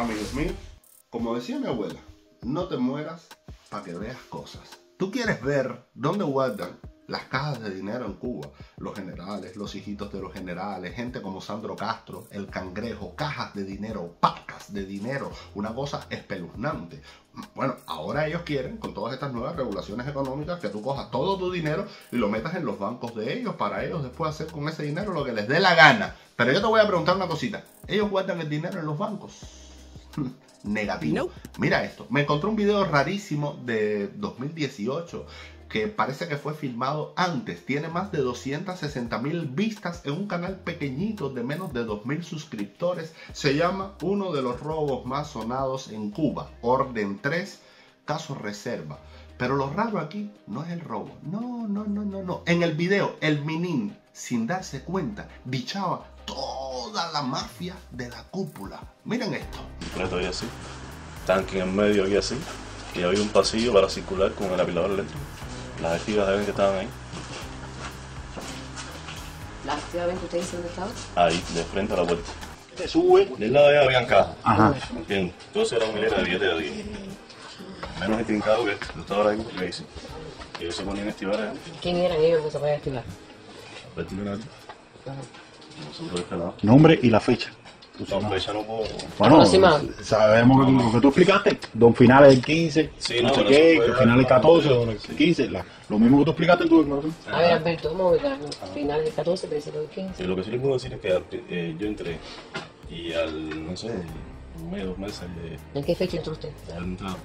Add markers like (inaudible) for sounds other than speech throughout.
Amigos míos, como decía mi abuela, no te mueras para que veas cosas. Tú quieres ver dónde guardan las cajas de dinero en Cuba, los generales, los hijitos de los generales, gente como Sandro Castro, el cangrejo, cajas de dinero, pacas de dinero, una cosa espeluznante. Bueno, ahora ellos quieren, con todas estas nuevas regulaciones económicas, que tú cojas todo tu dinero y lo metas en los bancos de ellos para ellos después hacer con ese dinero lo que les dé la gana. Pero yo te voy a preguntar una cosita. ¿Ellos guardan el dinero en los bancos? (laughs) Negativo. Mira esto. Me encontré un video rarísimo de 2018 que parece que fue filmado antes. Tiene más de 260 mil vistas en un canal pequeñito de menos de 2 mil suscriptores. Se llama uno de los robos más sonados en Cuba. Orden 3, caso reserva. Pero lo raro aquí no es el robo. No, no, no, no, no. En el video, el Minin, sin darse cuenta, dichaba toda la mafia de la cúpula. Miren esto. Completo y así. Tanque en medio y así. Y había un pasillo para circular con el apilador eléctrico. Las espigas de ven que estaban ahí. ¿La activa ven que usted dice dónde estaba? Ahí, de frente a la puerta. Te sube. Del lado de allá habían cajas. Ajá. ¿Entiendes? Entonces era un hilera de billetes de 10. Menos estincado que yo estaba ahora mismo, le hice. Ellos se ponían a estivar allá. ¿Quién eran ellos que se podían activar? A Nosotros de este lado. Nombre y la fecha. No, fecha no puedo. Bueno, sabemos que lo que tú explicaste. Don finales del 15, Sí, no, no, sé qué, que finales del 14, don el 15. la- lo mismo que tú explicaste en tu declaración. A ver, Alberto, vamos a ubicarnos. Final del 14, principio del 15. Eh, lo que sí les puedo decir es que al- eh, yo entré y al, no sé, un mes, dos meses de, ¿En qué fecha entró usted? haber entrado.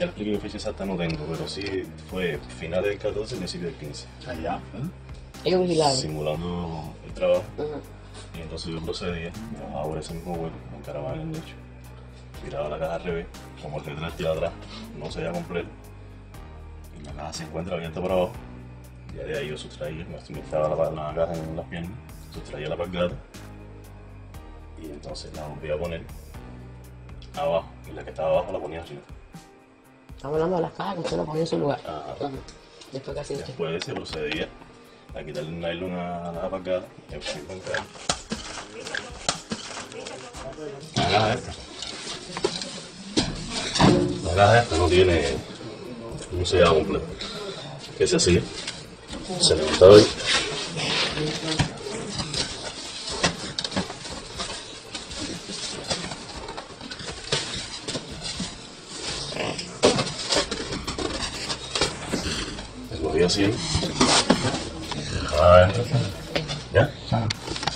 Ya expliqué qué fecha exacta no tengo, pero sí fue finales del 14 y principio del 15. Allá. Ellos vigilaban. Simulando el trabajo. Ajá. Y entonces yo procedía, ahora ese mismo vuelo, con caravana en el nicho. Tiraba la caja al revés, como el detrás tira atrás, no se veía completo. Y la caja se encuentra abierta por abajo. Y de ahí yo sustraía, me estaba la, la caja en las piernas, sustraía la palgata. Y entonces la volvía a poner abajo. Y la que estaba abajo la ponía arriba. Estamos hablando de las cajas que usted lo ponía en su lugar. Ajá. Después usted. Después se procedía a quitarle el nylon a la palgata y a poner con caja. La caja esta. La caja esta no tiene un sellado completo. ¿Qué se hacía? Se. Se cogía así. Dejaba adentro. ¿Ya? A salvo. Poner el cartón, se rompe. Se rompe el cartón. Tiraba acá, se le ponía la otra, se ponía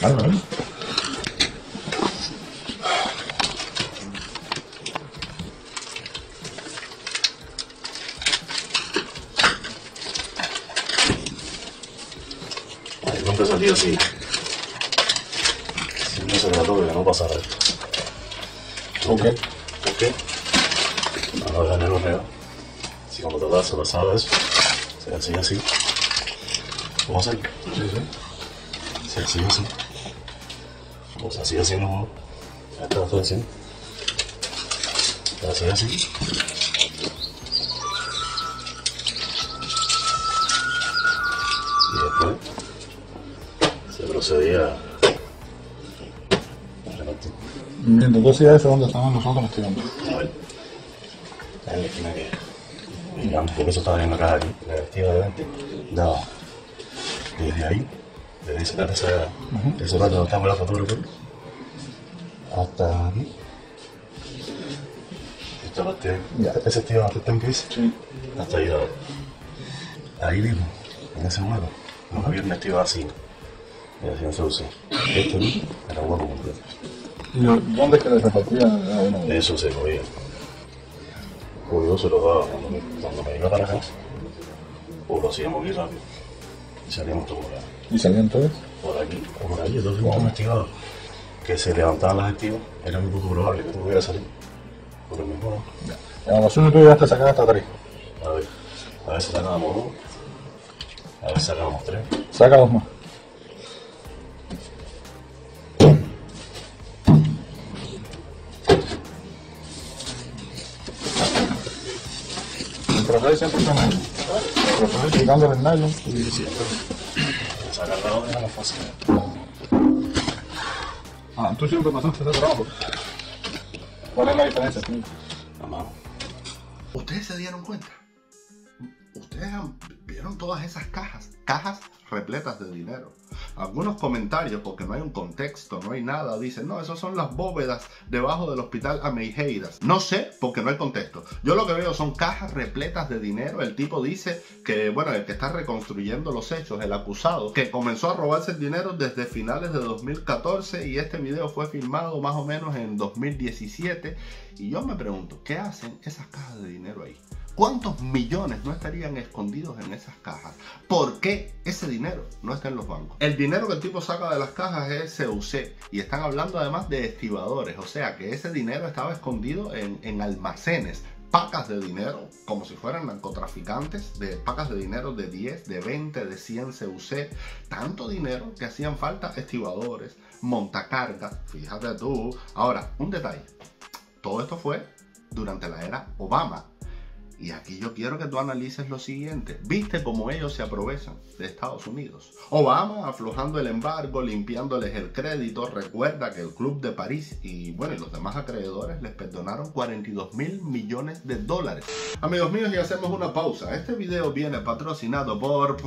Claro, claro. Ahí nunca salía así. Siempre se trató de no pasara esto. Ok. Para no dejar el real. Si cuando trataba se pasaba eso, se hacía así. ¿Cómo hacerlo? Sí, sí. Se hacía así. O se hacía así todo haciendo. Se hacía así. Y después se procedía entonces ya eso es donde estaban nosotros investigando. A ver. Está en la esquina que. Digamos, porque eso estaba en la caja aquí. La vestida de delante. Daba. Desde ahí. Desde esa tercera. Ese rato donde estaba la fotógrafa. Hasta aquí. Esta parte. Ya. Ese tío hasta el tanque ese. Sí. Hasta ahí. Ahí mismo. En ese hueco. Nos había metido así. Y así no se usa. Aquí era hueco completo. ¿Y dónde es que repartían? Ah, Eso se cogía. O yo se lo daba cuando me, cuando me iba para acá. O lo hacíamos muy rápido. Y salíamos todos ¿Y salían todos? por aquí por allí. Entonces fuimos investigados. que se levantaban las activas, era muy poco probable que tuviera salir. Por el mismo no. En la noción tú llegaste a sacar hasta tres. A ver, a ver si sacábamos uno, a ver si sacábamos tres. Saca dos más. Ahí siempre con él. Mientras ahí quitándole el nylon. Sí, sí, Ah, tú siempre pasaste ese trabajo. ¿Cuál es la diferencia? tío? A mano. ¿Ustedes se dieron cuenta? Ustedes vieron todas esas cajas, cajas repletas de dinero. Algunos comentarios, porque no hay un contexto, no hay nada, dicen, no, esas son las bóvedas debajo del hospital Ameijeiras. No sé, porque no hay contexto. Yo lo que veo son cajas repletas de dinero. El tipo dice que, bueno, el que está reconstruyendo los hechos, el acusado, que comenzó a robarse el dinero desde finales de 2014 y este video fue filmado más o menos en 2017. Y yo me pregunto, ¿qué hacen esas cajas de dinero ahí? ¿Cuántos millones no estarían escondidos en esas cajas? ¿Por qué ese dinero no está en los bancos? El dinero que el tipo saca de las cajas es CUC y están hablando además de estibadores, o sea que ese dinero estaba escondido en, en almacenes, pacas de dinero, como si fueran narcotraficantes, de pacas de dinero de 10, de 20, de 100 CUC, tanto dinero que hacían falta estibadores, montacargas, fíjate tú. Ahora, un detalle, todo esto fue durante la era Obama. Y aquí yo quiero que tú analices lo siguiente. ¿Viste cómo ellos se aprovechan de Estados Unidos? Obama aflojando el embargo, limpiándoles el crédito. Recuerda que el Club de París y bueno, y los demás acreedores les perdonaron 42 mil millones de dólares. Amigos míos, y hacemos una pausa. Este video viene patrocinado por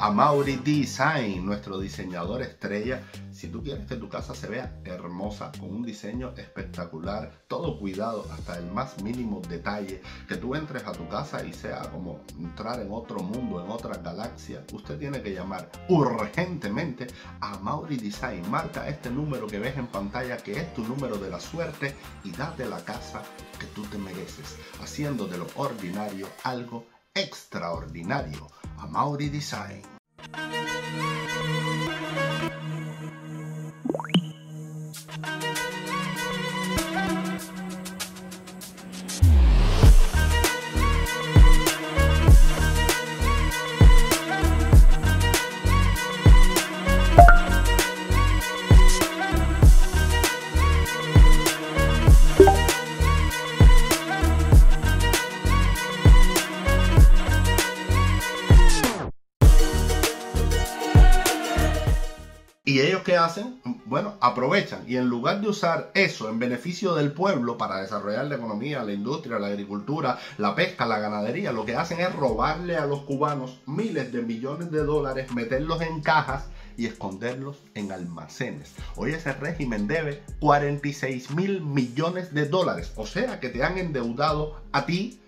Amaury Design, nuestro diseñador estrella. Si tú quieres que tu casa se vea hermosa, con un diseño espectacular, todo cuidado hasta el más mínimo detalle, que tú entres a tu casa y sea como entrar en otro mundo, en otra galaxia, usted tiene que llamar urgentemente a Mauri Design. Marca este número que ves en pantalla, que es tu número de la suerte, y date la casa que tú te mereces, haciendo de lo ordinario algo extraordinario. A Mauri Design. ¿Y ellos qué hacen? Bueno, aprovechan y en lugar de usar eso en beneficio del pueblo para desarrollar la economía, la industria, la agricultura, la pesca, la ganadería, lo que hacen es robarle a los cubanos miles de millones de dólares, meterlos en cajas y esconderlos en almacenes. Hoy ese régimen debe 46 mil millones de dólares. O sea que te han endeudado a ti,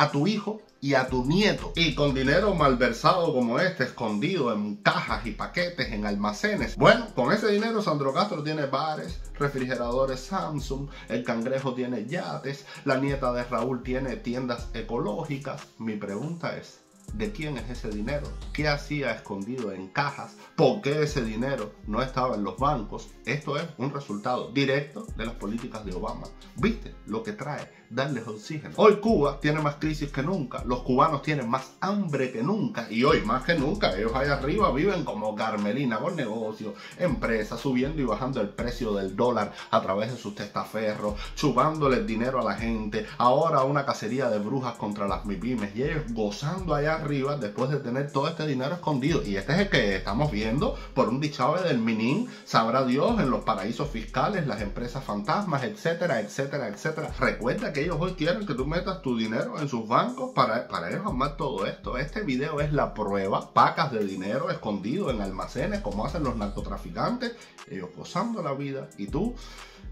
a tu hijo y a tu nieto. Y con dinero malversado como este, escondido en cajas y paquetes, en almacenes. Bueno, con ese dinero Sandro Castro tiene bares, refrigeradores Samsung, el cangrejo tiene yates, la nieta de Raúl tiene tiendas ecológicas. Mi pregunta es, ¿de quién es ese dinero? ¿Qué hacía escondido en cajas? ¿Por qué ese dinero no estaba en los bancos? Esto es un resultado directo de las políticas de Obama. ¿Viste lo que trae? Darles oxígeno. Hoy Cuba tiene más crisis que nunca, los cubanos tienen más hambre que nunca y hoy más que nunca ellos allá arriba viven como Carmelina con negocios, empresas, subiendo y bajando el precio del dólar a través de sus testaferros, chupándole dinero a la gente, ahora una cacería de brujas contra las MIPIMES y ellos gozando allá arriba después de tener todo este dinero escondido y este es el que estamos viendo por un dichave del Minin, sabrá Dios, en los paraísos fiscales, las empresas fantasmas, etcétera, etcétera, etcétera. Recuerda que ellos hoy quieren que tú metas tu dinero en sus bancos para, para ellos armar todo esto. Este video es la prueba, pacas de dinero escondido en almacenes como hacen los narcotraficantes, ellos gozando la vida y tú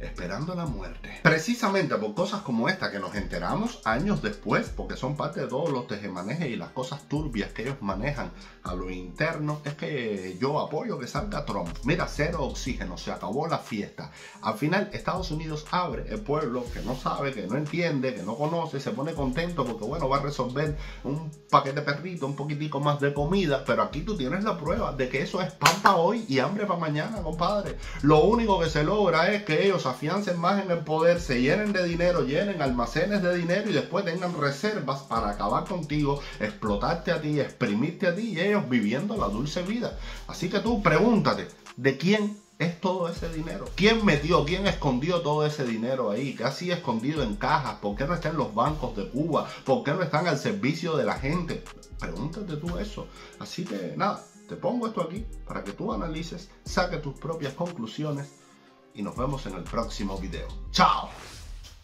esperando la muerte. Precisamente por cosas como esta que nos enteramos años después, porque son parte de todos los tejemanejes y las cosas turbias que ellos manejan a lo interno, es que yo apoyo que salga Trump. Mira, cero oxígeno, se acabó la fiesta. Al final, Estados Unidos abre, el pueblo que no sabe, que no entiende, que no conoce, se pone contento porque, bueno, va a resolver un paquete perrito, un poquitico más de comida, pero aquí tú tienes la prueba de que eso es pan para hoy y hambre para mañana, compadre. Lo único que se logra es que ellos afiancen más en el poder, se llenen de dinero, llenen almacenes de dinero y después tengan reservas para acabar contigo, explotarte a ti, exprimirte a ti y ellos viviendo la dulce vida. Así que tú pregúntate, ¿de quién es todo ese dinero? ¿Quién metió, quién escondió todo ese dinero ahí? ¿Qué así escondido en cajas? ¿Por qué no está en los bancos de Cuba? ¿Por qué no están al servicio de la gente? Pregúntate tú eso. Así que nada, te pongo esto aquí para que tú analices, saques tus propias conclusiones y nos vemos en el próximo video. ¡Chao!